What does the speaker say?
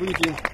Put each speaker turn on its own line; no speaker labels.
bonitinho.